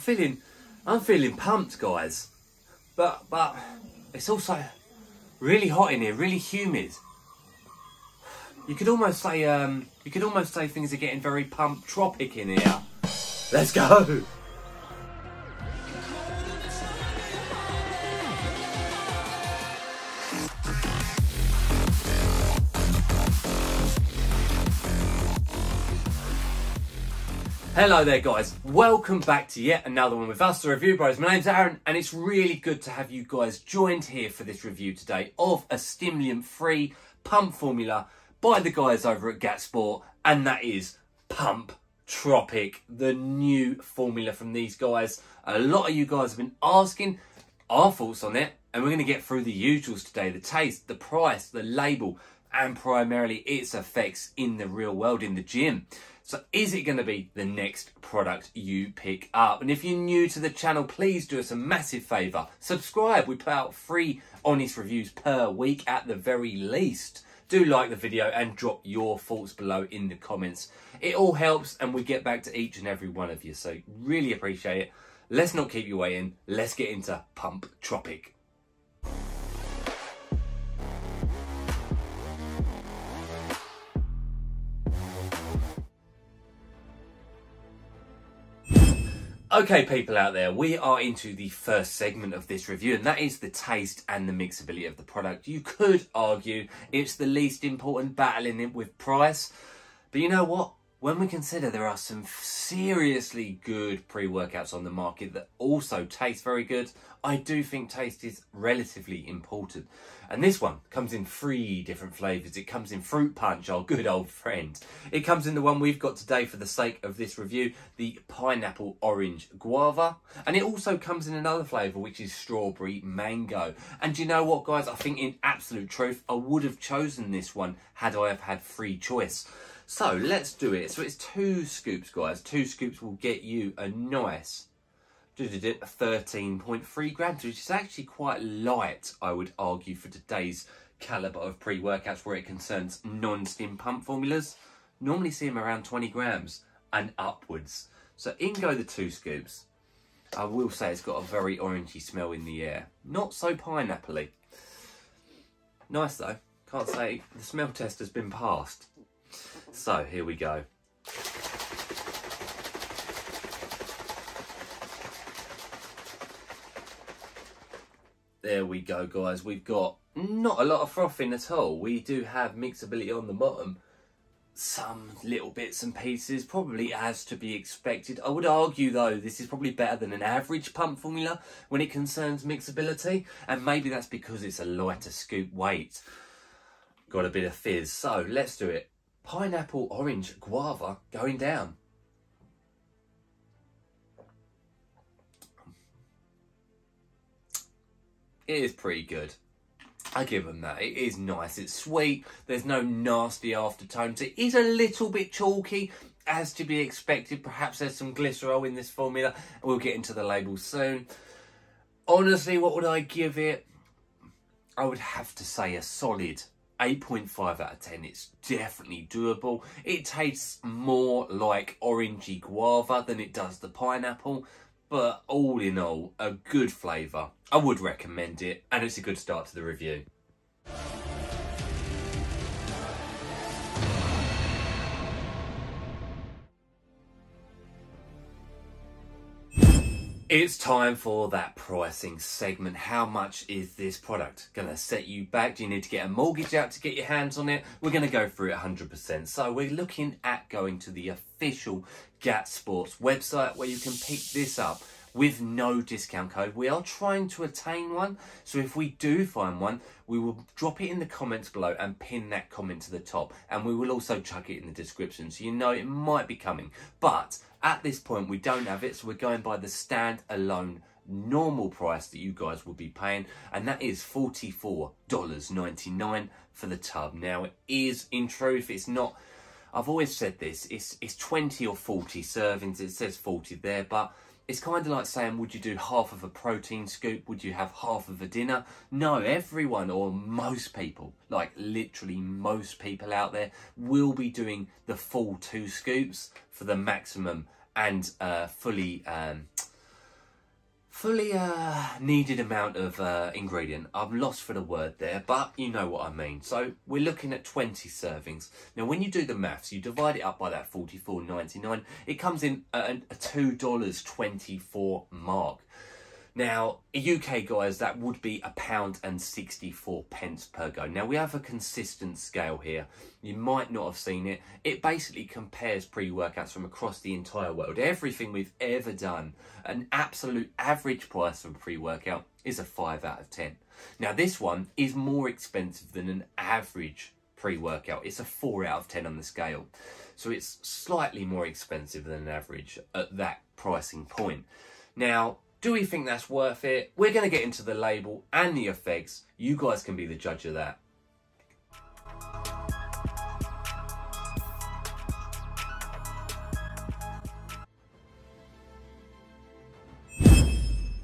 feeling, I'm feeling pumped, guys. But but it's also really hot in here, really humid. You could almost say um, you could almost say things are getting very pumptropic in here. Let's go. Hello there guys, welcome back to yet another one with us, the Review Bros. My name's Aaron and it's really good to have you guys joined here for this review today of a stimulant-free pump formula by the guys over at GAT Sport and that is Pump Tropic, the new formula from these guys. A lot of you guys have been asking our thoughts on it and we're going to get through the usuals today, the taste, the price, the label and primarily its effects in the real world, in the gym. So is it going to be the next product you pick up? And if you're new to the channel, please do us a massive favour. Subscribe. We put out free honest reviews per week at the very least. Do like the video and drop your thoughts below in the comments. It all helps and we get back to each and every one of you. So really appreciate it. Let's not keep you waiting. Let's get into Pump Tropic. Okay, people out there, we are into the first segment of this review, and that is the taste and the mixability of the product. You could argue it's the least important battle in it with price, but you know what? When we consider there are some seriously good pre-workouts on the market that also taste very good, I do think taste is relatively important. And this one comes in three different flavours. It comes in Fruit Punch, our good old friend. It comes in the one we've got today for the sake of this review, the Pineapple Orange Guava. And it also comes in another flavour, which is Strawberry Mango. And you know what, guys? I think in absolute truth, I would have chosen this one had I have had free choice. So let's do it. So it's two scoops, guys. Two scoops will get you a nice 13.3 grams, which is actually quite light, I would argue, for today's calibre of pre-workouts where it concerns non-stim pump formulas. Normally see them around 20 grams and upwards. So in go the two scoops. I will say it's got a very orangey smell in the air. Not so pineapple-y. Nice though. Can't say the smell test has been passed. So here we go. There we go, guys. We've got not a lot of frothing at all. We do have mixability on the bottom. Some little bits and pieces, probably as to be expected. I would argue, though, this is probably better than an average pump formula when it concerns mixability. And maybe that's because it's a lighter scoop weight. Got a bit of fizz. So, let's do it. Pineapple, orange, guava going down. it is pretty good. I give them that. It is nice. It's sweet. There's no nasty aftertones. It is a little bit chalky, as to be expected. Perhaps there's some glycerol in this formula. We'll get into the label soon. Honestly, what would I give it? I would have to say a solid 8.5 out of 10. It's definitely doable. It tastes more like orangey guava than it does the pineapple. But all in all, a good flavour. I would recommend it, and it's a good start to the review. It's time for that pricing segment. How much is this product going to set you back? Do you need to get a mortgage out to get your hands on it? We're going to go through it 100%. So we're looking at going to the official GAT Sports website where you can pick this up with no discount code. We are trying to attain one. So if we do find one, we will drop it in the comments below and pin that comment to the top. And we will also chuck it in the description. So you know it might be coming. But at this point, we don't have it, so we're going by the stand-alone normal price that you guys will be paying, and that is $44.99 for the tub. Now, it is, in truth, it's not... I've always said this, it's, it's 20 or 40 servings, it says 40 there, but it's kind of like saying, would you do half of a protein scoop? Would you have half of a dinner? No, everyone or most people, like literally most people out there, will be doing the full two scoops for the maximum and uh, fully um, fully uh, needed amount of uh, ingredient. I'm lost for the word there, but you know what I mean. So we're looking at 20 servings. Now, when you do the maths, you divide it up by that 44.99. It comes in at a $2.24 mark. Now, UK guys, that would be a pound and 64 pence per go. Now, we have a consistent scale here. You might not have seen it. It basically compares pre-workouts from across the entire world. Everything we've ever done, an absolute average price of a pre-workout is a 5 out of 10. Now, this one is more expensive than an average pre-workout. It's a 4 out of 10 on the scale. So it's slightly more expensive than an average at that pricing point. Now, do we think that's worth it? We're going to get into the label and the effects. You guys can be the judge of that.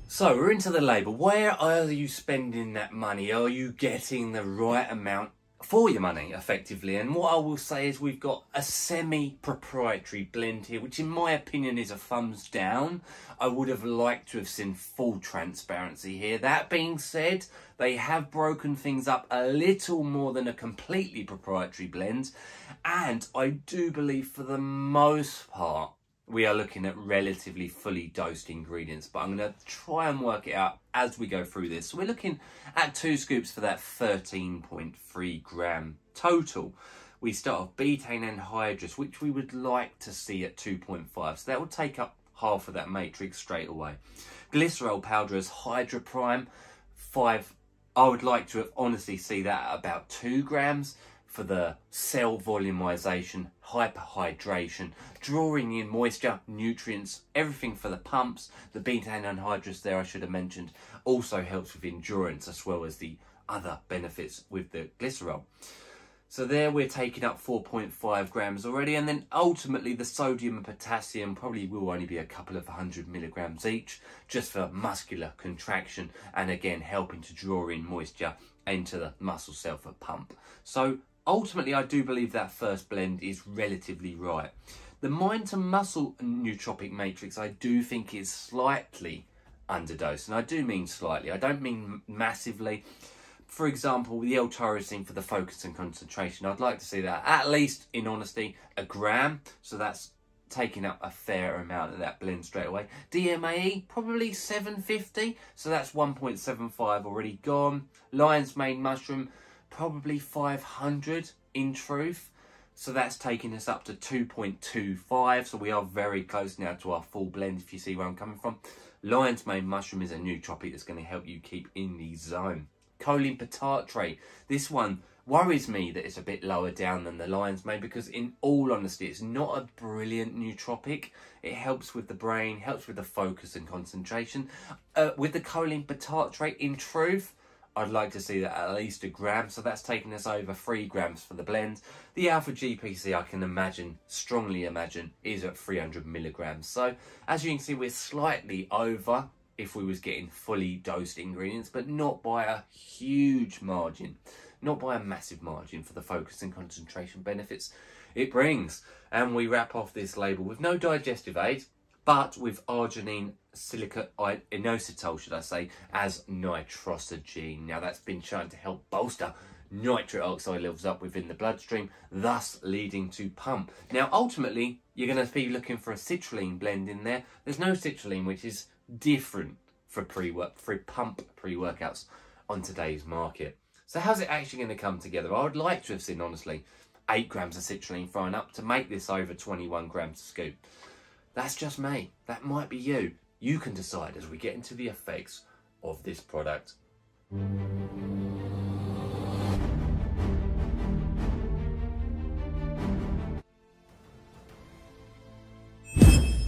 So we're into the label. Where are you spending that money? Are you getting the right amount for your money effectively. And what I will say is we've got a semi-proprietary blend here which in my opinion is a thumbs down. I would have liked to have seen full transparency here. That being said they have broken things up a little more than a completely proprietary blend. And I do believe for the most part we are looking at relatively fully dosed ingredients, but I'm going to try and work it out as we go through this. So we're looking at two scoops for that 13.3 gram total. We start off betaine anhydrous, which we would like to see at 2.5. So that will take up half of that matrix straight away. Glycerol powder as HydroPrime, 5. I would like to honestly see that at about 2 grams for the cell volumization, hyperhydration, drawing in moisture, nutrients, everything for the pumps. The betaine anhydrous there I should have mentioned also helps with endurance as well as the other benefits with the glycerol. So there we're taking up 4.5 grams already and then ultimately the sodium and potassium probably will only be a couple of hundred milligrams each just for muscular contraction and again helping to draw in moisture into the muscle cell for pump. So ultimately, I do believe that first blend is relatively right. The mind to muscle nootropic matrix, I do think is slightly underdosed. And I do mean slightly, I don't mean massively. For example, the L-tyrosine for the focus and concentration, I'd like to see that at least, in honesty, a gram. So that's taking up a fair amount of that blend straight away. DMAE, probably 750. So that's 1.75 already gone. Lion's mane mushroom, probably 500 in truth. So that's taking us up to 2.25. So we are very close now to our full blend, if you see where I'm coming from. Lion's Mane Mushroom is a nootropic that's going to help you keep in the zone. Choline Bitartrate. This one worries me that it's a bit lower down than the Lion's Mane because in all honesty, it's not a brilliant nootropic. It helps with the brain, helps with the focus and concentration. Uh, with the Choline Bitartrate, in truth, I'd like to see that at least a gram, so that's taking us over three grams for the blend. The Alpha GPC, I can imagine, strongly imagine, is at 300 milligrams. So as you can see, we're slightly over if we was getting fully dosed ingredients, but not by a huge margin, not by a massive margin for the focus and concentration benefits it brings. And we wrap off this label with no digestive aid, but with arginine silicate inositol, should I say, as Nitrosigine. Now that's been shown to help bolster nitric oxide levels up within the bloodstream, thus leading to pump. Now ultimately, you're going to be looking for a citrulline blend in there. There's no citrulline, which is different for pre-work, for pump pre-workouts on today's market. So how's it actually going to come together? I would like to have seen, honestly, 8 grams of citrulline thrown up to make this over 21 grams a scoop. That's just me. That might be you. You can decide as we get into the effects of this product.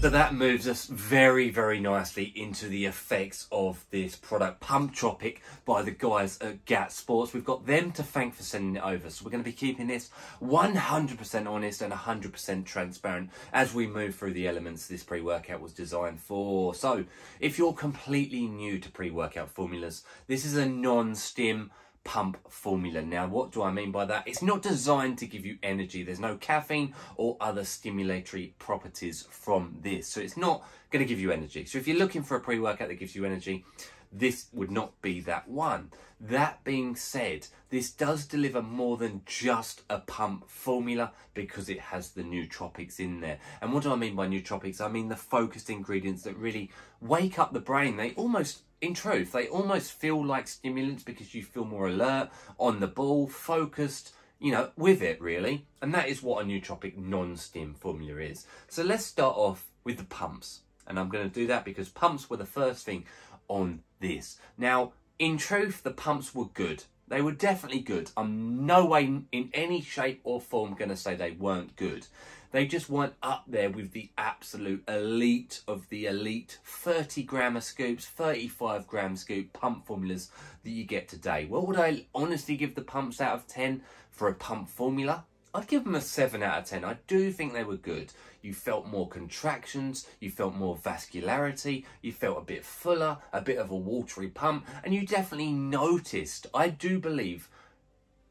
So that moves us very, very nicely into the effects of this product, Pumptropic by the guys at GAT Sports. We've got them to thank for sending it over. So we're going to be keeping this 100% honest and 100% transparent as we move through the elements this pre-workout was designed for. So if you're completely new to pre-workout formulas, this is a non-stim pump formula. Now, what do I mean by that? It's not designed to give you energy. There's no caffeine or other stimulatory properties from this. So it's not going to give you energy. So if you're looking for a pre-workout that gives you energy, this would not be that one. That being said, this does deliver more than just a pump formula because it has the nootropics in there. And what do I mean by nootropics? I mean the focused ingredients that really wake up the brain. They almost, in truth, they almost feel like stimulants because you feel more alert, on the ball, focused, you know, with it really. And that is what a nootropic non-stim formula is. So let's start off with the pumps. And I'm going to do that because pumps were the first thing on this. Now, in truth, the pumps were good. They were definitely good. I'm no way in any shape or form going to say they weren't good. They just weren't up there with the absolute elite of the elite 30 gram scoops, 35 gram scoop pump formulas that you get today. What would I honestly give the pumps out of 10 for a pump formula? I'd give them a 7 out of 10. I do think they were good. You felt more contractions, you felt more vascularity, you felt a bit fuller, a bit of a watery pump, and you definitely noticed, I do believe,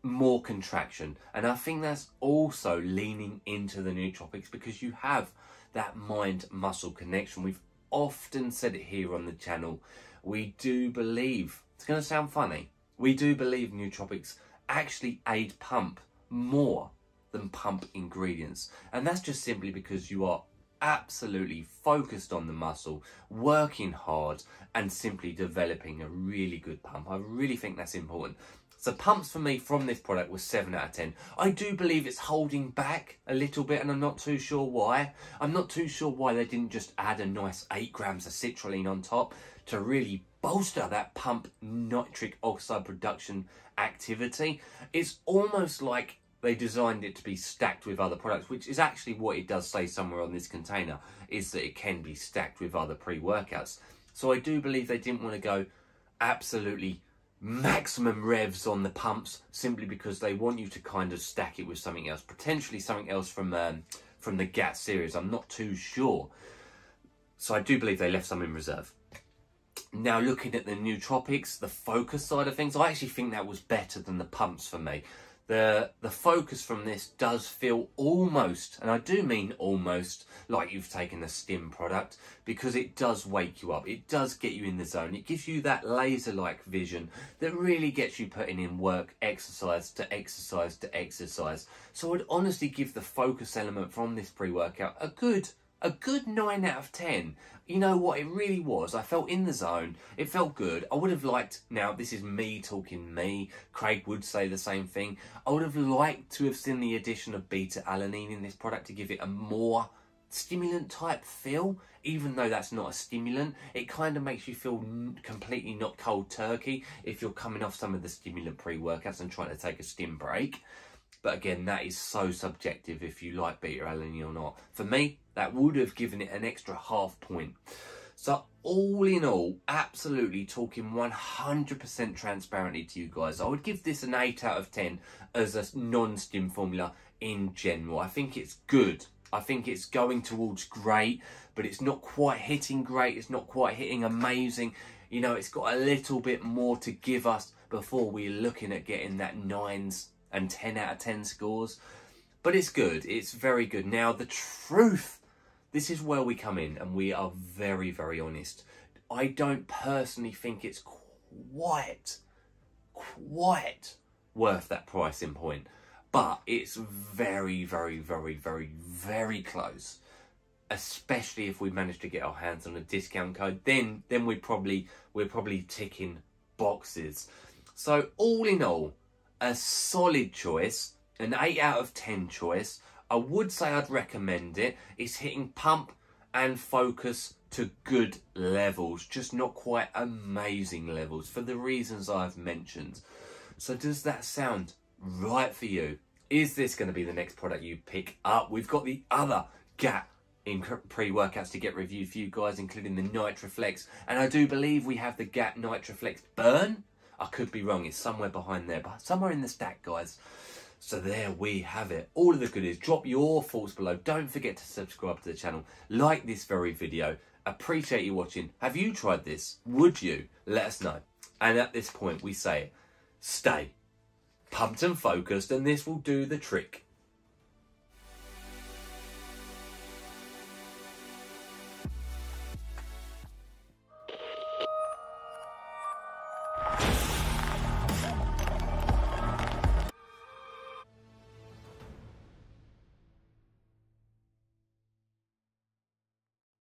more contraction. And I think that's also leaning into the nootropics because you have that mind-muscle connection. We've often said it here on the channel. We do believe, it's going to sound funny, we do believe nootropics actually aid pump more than pump ingredients. And that's just simply because you are absolutely focused on the muscle, working hard, and simply developing a really good pump. I really think that's important. So pumps for me from this product was 7 out of 10. I do believe it's holding back a little bit and I'm not too sure why. I'm not too sure why they didn't just add a nice 8 grams of citrulline on top to really bolster that pump nitric oxide production activity. It's almost like they designed it to be stacked with other products, which is actually what it does say somewhere on this container, is that it can be stacked with other pre-workouts. So I do believe they didn't want to go absolutely maximum revs on the pumps simply because they want you to kind of stack it with something else, potentially something else from um, from the GAT series. I'm not too sure. So I do believe they left some in reserve. Now looking at the nootropics, the focus side of things, I actually think that was better than the pumps for me the the focus from this does feel almost and i do mean almost like you've taken a stim product because it does wake you up. It does get you in the zone. It gives you that laser like vision that really gets you putting in work exercise to exercise to exercise. So i'd honestly give the focus element from this pre-workout a good a good 9 out of 10. You know what, it really was. I felt in the zone. It felt good. I would have liked, now this is me talking me, Craig would say the same thing. I would have liked to have seen the addition of beta alanine in this product to give it a more stimulant type feel even though that's not a stimulant it kind of makes you feel completely not cold turkey if you're coming off some of the stimulant pre-workouts and trying to take a stim break but again, that is so subjective if you like beta alanine or not. For me, that would have given it an extra half point. So all in all, absolutely talking 100% transparently to you guys, I would give this an 8 out of 10 as a non-stim formula in general. I think it's good. I think it's going towards great, but it's not quite hitting great. It's not quite hitting amazing. You know, it's got a little bit more to give us before we're looking at getting that nines and 10 out of 10 scores. But it's good. It's very good. Now, the truth, this is where we come in and we are very, very honest. I don't personally think it's quite, quite worth that pricing point. But it's very, very, very, very, very close. Especially if we manage to get our hands on a discount code, then then we probably we're probably ticking boxes. So all in all, a solid choice, an 8 out of 10 choice. I would say I'd recommend it. It's hitting pump and focus to good levels, just not quite amazing levels for the reasons I've mentioned. So does that sound right for you? Is this going to be the next product you pick up? We've got the other GAT in pre-workouts to get reviewed for you guys, including the Nitroflex. And I do believe we have the GAT Nitroflex Burn I could be wrong. It's somewhere behind there, but somewhere in the stack, guys. So there we have it. All of the goodies. Drop your thoughts below. Don't forget to subscribe to the channel. Like this very video. Appreciate you watching. Have you tried this? Would you? Let us know. And at this point, we say stay pumped and focused, and this will do the trick